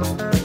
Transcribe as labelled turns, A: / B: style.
A: Bye.